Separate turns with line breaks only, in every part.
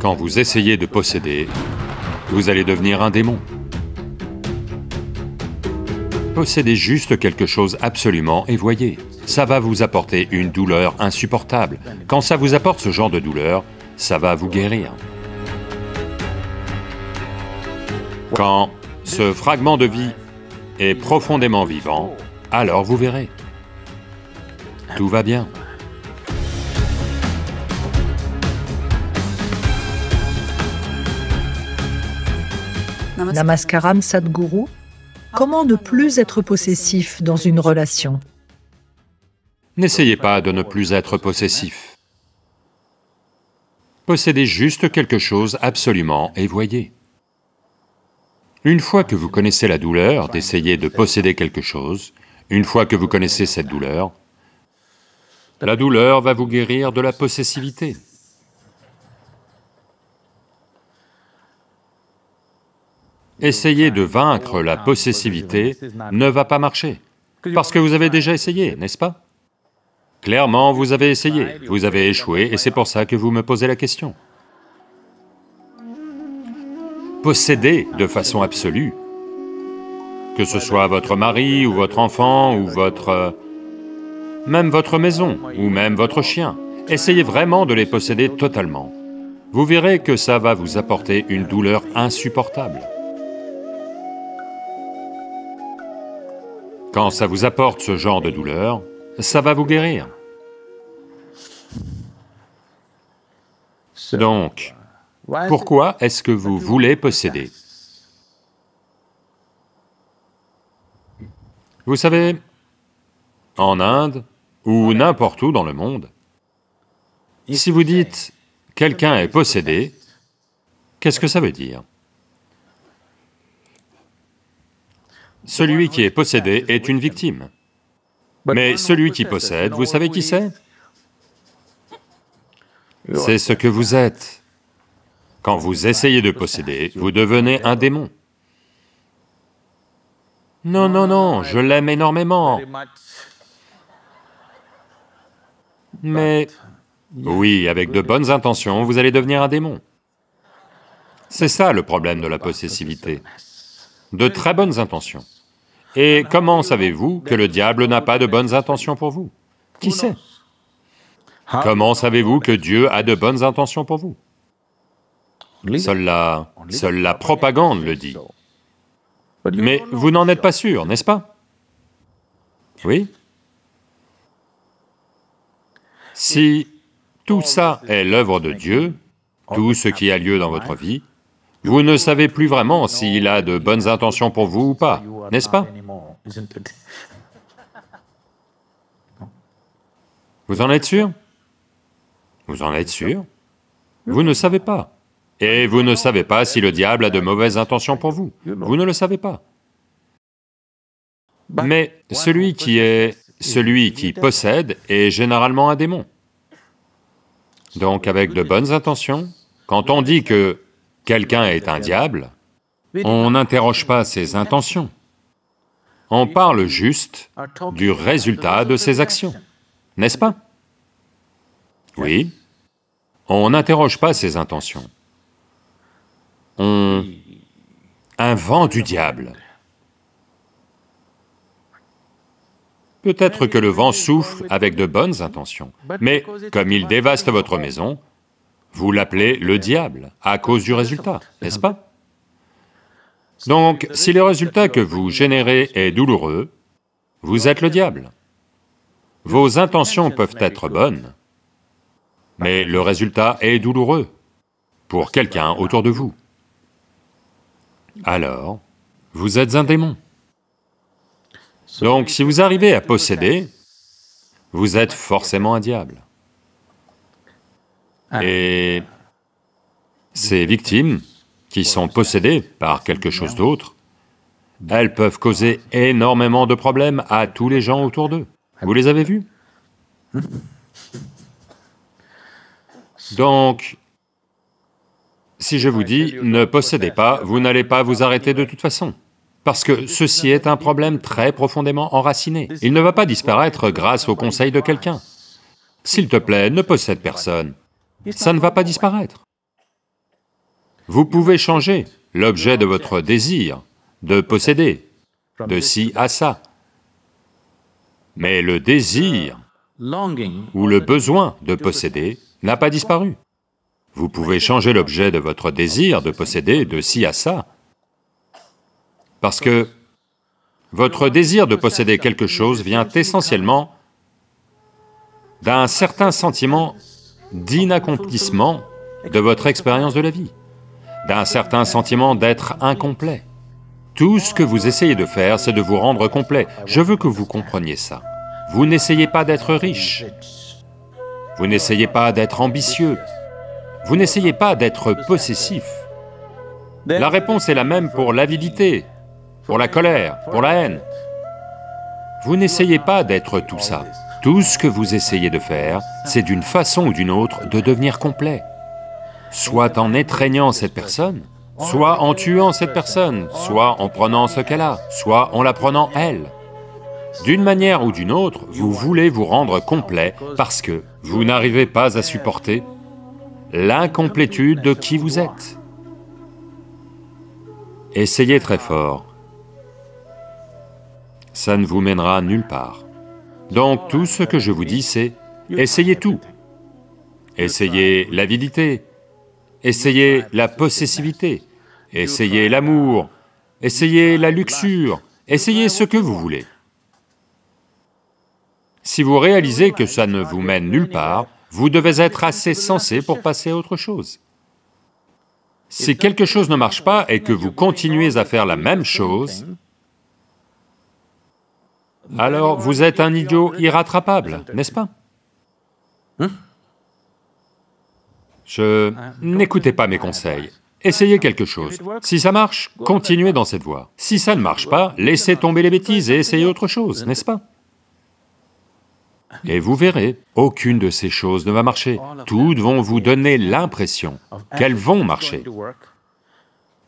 Quand vous essayez de posséder, vous allez devenir un démon. Possédez juste quelque chose absolument et voyez, ça va vous apporter une douleur insupportable. Quand ça vous apporte ce genre de douleur, ça va vous guérir. Quand ce fragment de vie est profondément vivant, alors vous verrez. Tout va bien.
Namaskaram Sadhguru, comment ne plus être possessif dans une relation?
N'essayez pas de ne plus être possessif. Possédez juste quelque chose absolument et voyez. Une fois que vous connaissez la douleur d'essayer de posséder quelque chose, une fois que vous connaissez cette douleur, la douleur va vous guérir de la possessivité. Essayer de vaincre la possessivité ne va pas marcher, parce que vous avez déjà essayé, n'est-ce pas? Clairement, vous avez essayé, vous avez échoué, et c'est pour ça que vous me posez la question. Posséder de façon absolue, que ce soit votre mari ou votre enfant ou votre... même votre maison ou même votre chien, essayez vraiment de les posséder totalement. Vous verrez que ça va vous apporter une douleur insupportable. Quand ça vous apporte ce genre de douleur, ça va vous guérir. Donc, pourquoi est-ce que vous voulez posséder? Vous savez, en Inde, ou n'importe où dans le monde, si vous dites « quelqu'un est possédé », qu'est-ce que ça veut dire? Celui qui est possédé est une victime. Mais celui qui possède, vous savez qui c'est? C'est ce que vous êtes. Quand vous essayez de posséder, vous devenez un démon. Non, non, non, je l'aime énormément. Mais, oui, avec de bonnes intentions, vous allez devenir un démon. C'est ça le problème de la possessivité. De très bonnes intentions. Et comment savez-vous que le diable n'a pas de bonnes intentions pour vous? Qui sait? Comment savez-vous que Dieu a de bonnes intentions pour vous? Seule la... seule la propagande le dit. Mais vous n'en êtes pas sûr, n'est-ce pas? Oui? Si tout ça est l'œuvre de Dieu, tout ce qui a lieu dans votre vie, vous ne savez plus vraiment s'il a de bonnes intentions pour vous ou pas, n'est-ce pas Vous en êtes sûr Vous en êtes sûr Vous ne savez pas. Et vous ne savez pas si le diable a de mauvaises intentions pour vous. Vous ne le savez pas. Mais celui qui est... celui qui possède est généralement un démon. Donc avec de bonnes intentions, quand on dit que quelqu'un est un diable, on n'interroge pas ses intentions. On parle juste du résultat de ses actions, n'est-ce pas? Oui. On n'interroge pas ses intentions. On... Un vent du diable. Peut-être que le vent souffle avec de bonnes intentions, mais comme il dévaste votre maison, vous l'appelez le diable à cause du résultat, n'est-ce pas? Donc, si le résultat que vous générez est douloureux, vous êtes le diable. Vos intentions peuvent être bonnes, mais le résultat est douloureux pour quelqu'un autour de vous. Alors, vous êtes un démon. Donc si vous arrivez à posséder, vous êtes forcément un diable.
Ah.
Et ces victimes, qui sont possédées par quelque chose d'autre, elles peuvent causer énormément de problèmes à tous les gens autour d'eux. Vous les avez vus? Donc, si je vous dis, ne possédez pas, vous n'allez pas vous arrêter de toute façon. Parce que ceci est un problème très profondément enraciné. Il ne va pas disparaître grâce au conseil de quelqu'un. S'il te plaît, ne possède personne. Ça ne va pas disparaître. Vous pouvez changer l'objet de votre désir de posséder, de ci à ça. Mais le désir ou le besoin de posséder n'a pas disparu. Vous pouvez changer l'objet de votre désir de posséder de ci à ça, parce que votre désir de posséder quelque chose vient essentiellement d'un certain sentiment d'inaccomplissement de votre expérience de la vie, d'un certain sentiment d'être incomplet. Tout ce que vous essayez de faire, c'est de vous rendre complet. Je veux que vous compreniez ça. Vous n'essayez pas d'être riche, vous n'essayez pas d'être ambitieux, vous n'essayez pas d'être possessif. La réponse est la même pour l'avidité, pour la colère, pour la haine. Vous n'essayez pas d'être tout ça. Tout ce que vous essayez de faire, c'est d'une façon ou d'une autre de devenir complet. Soit en étreignant cette personne, soit en tuant cette personne, soit en prenant ce qu'elle a, soit en la prenant elle. D'une manière ou d'une autre, vous voulez vous rendre complet parce que vous n'arrivez pas à supporter l'incomplétude de qui vous êtes. Essayez très fort, ça ne vous mènera nulle part. Donc tout ce que je vous dis, c'est essayez tout. Essayez l'avidité, essayez la possessivité, essayez l'amour, essayez la luxure, essayez ce que vous voulez. Si vous réalisez que ça ne vous mène nulle part, vous devez être assez sensé pour passer à autre chose. Si quelque chose ne marche pas et que vous continuez à faire la même chose, alors vous êtes un idiot irrattrapable, n'est-ce pas Je... N'écoutez pas mes conseils, essayez quelque chose. Si ça marche, continuez dans cette voie. Si ça ne marche pas, laissez tomber les bêtises et essayez autre chose, n'est-ce pas et vous verrez, aucune de ces choses ne va marcher. Toutes vont vous donner l'impression qu'elles vont marcher.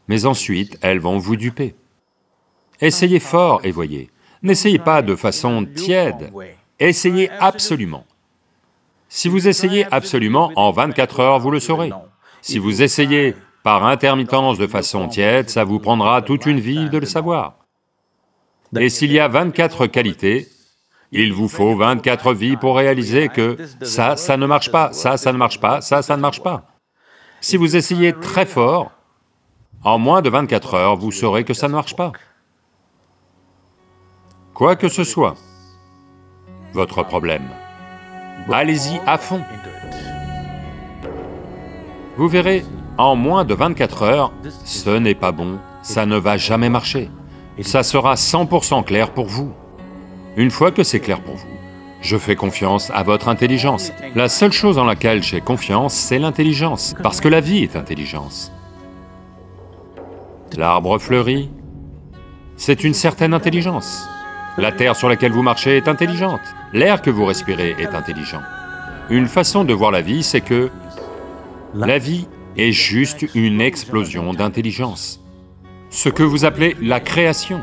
Mais ensuite, elles vont vous duper. Essayez fort et voyez. N'essayez pas de façon tiède, essayez absolument. Si vous essayez absolument, en 24 heures, vous le saurez. Si vous essayez par intermittence de façon tiède, ça vous prendra toute une vie de le savoir. Et s'il y a 24 qualités, il vous faut 24 vies pour réaliser que ça, ça ne marche pas, ça, ça ne marche pas, ça, ça ne marche pas. Si vous essayez très fort, en moins de 24 heures, vous saurez que ça ne marche pas. Quoi que ce soit, votre problème, allez-y à fond. Vous verrez, en moins de 24 heures, ce n'est pas bon, ça ne va jamais marcher. Ça sera 100% clair pour vous. Une fois que c'est clair pour vous, je fais confiance à votre intelligence. La seule chose en laquelle j'ai confiance, c'est l'intelligence, parce que la vie est intelligence. L'arbre fleurit, c'est une certaine intelligence. La terre sur laquelle vous marchez est intelligente, l'air que vous respirez est intelligent. Une façon de voir la vie, c'est que la vie est juste une explosion d'intelligence. Ce que vous appelez la création,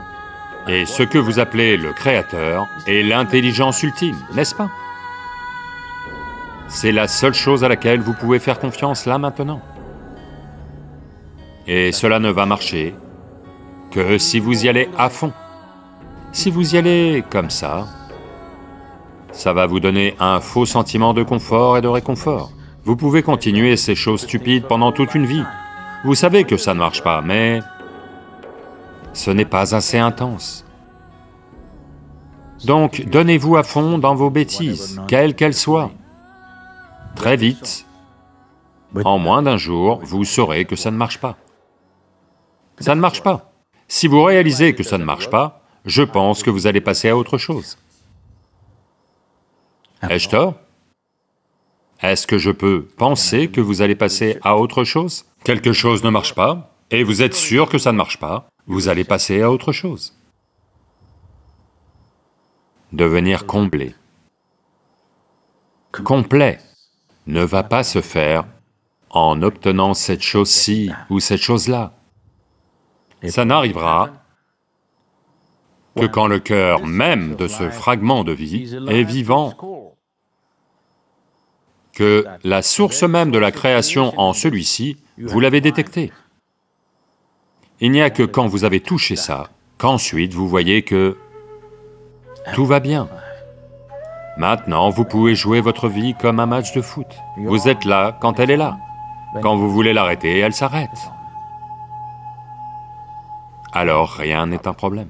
et ce que vous appelez le Créateur est l'intelligence ultime, n'est-ce pas? C'est la seule chose à laquelle vous pouvez faire confiance là maintenant. Et cela ne va marcher que si vous y allez à fond. Si vous y allez comme ça, ça va vous donner un faux sentiment de confort et de réconfort. Vous pouvez continuer ces choses stupides pendant toute une vie. Vous savez que ça ne marche pas, mais ce n'est pas assez intense. Donc, donnez-vous à fond dans vos bêtises, quelles qu'elles soient. Très vite, en moins d'un jour, vous saurez que ça ne marche pas. Ça ne marche pas. Si vous réalisez que ça ne marche pas, je pense que vous allez passer à autre chose. Ai-je tort? Est-ce que je peux penser que vous allez passer à autre chose? Quelque chose ne marche pas, et vous êtes sûr que ça ne marche pas, vous allez passer à autre chose. Devenir comblé. Complet ne va pas se faire en obtenant cette chose-ci ou cette chose-là. Ça n'arrivera que quand le cœur même de ce fragment de vie est vivant, que la source même de la création en celui-ci, vous l'avez détecté. Il n'y a que quand vous avez touché ça, qu'ensuite vous voyez que tout va bien. Maintenant, vous pouvez jouer votre vie comme un match de foot. Vous êtes là quand elle est là. Quand vous voulez l'arrêter, elle s'arrête. Alors rien n'est un problème.